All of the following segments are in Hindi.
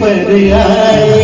फरियाई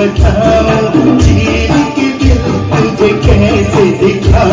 बताओ चीर के दिल तुझे कैसे दिखा?